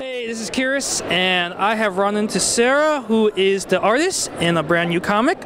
Hey, this is Kirrus, and I have run into Sarah, who is the artist in a brand new comic,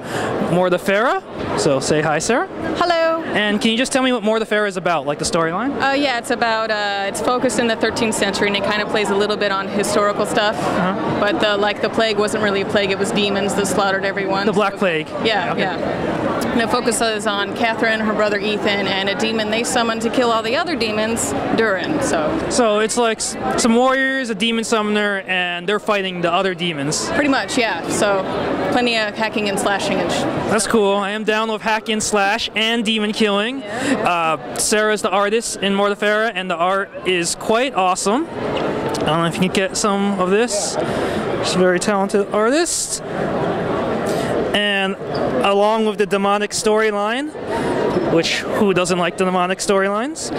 Mortifera. So say hi, Sarah. Hello. And can you just tell me what Mortifera is about, like the storyline? Uh, yeah, it's about uh, it's focused in the 13th century, and it kind of plays a little bit on historical stuff. Uh-huh. But the like the plague wasn't really a plague; it was demons that slaughtered everyone. The Black Plague. Yeah, Okay. yeah. And it focuses on Catherine, her brother Ethan, and a demon they summoned to kill all the other demons, Durin. So So it's like some warriors, a demon summoner, and they're fighting the other demons. pretty much, yeah. So plenty of hacking and slashing and. Sh- That's cool. I am down with hack and slash and demon killing. Uh, Sarah's the artist in Farah, and the art is quite awesome. I don't know if you can get some of this. She's a very talented artist. And along with the demonic storyline, which who doesn't like the demonic storylines?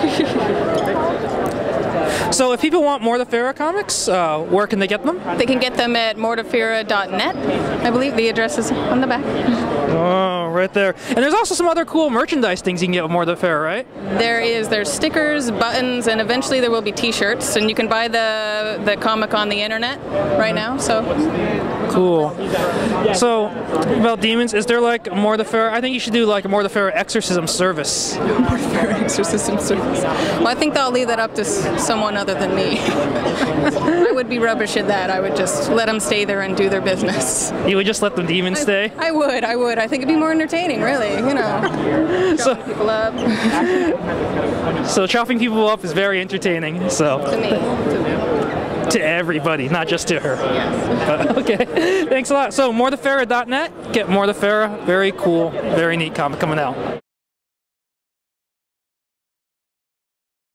so if people want more of the Farah comics, uh, where can they get them? They can get them at mortifera.net. I believe the address is on the back. Oh, right there. And there's also some other cool merchandise things you can get with Farah, right? There is there's stickers, buttons, and eventually there will be T-shirts, and you can buy the the comic on the internet right now. So Cool. So, about demons, is there like the fair? I think you should do like a Mortifera exorcism service. More fair exorcism service. Well, I think I'll leave that up to s- someone other than me. I would be rubbish at that. I would just let them stay there and do their business. You would just let the demons stay. I would. I would. I think it'd be more entertaining, really. You know, So, people up so chopping people up is very entertaining. So, to me. To me. To everybody, not just to her. Uh, okay. Thanks a lot. So, mortifera.net. Get Mortifera. Very cool, very neat comic coming out.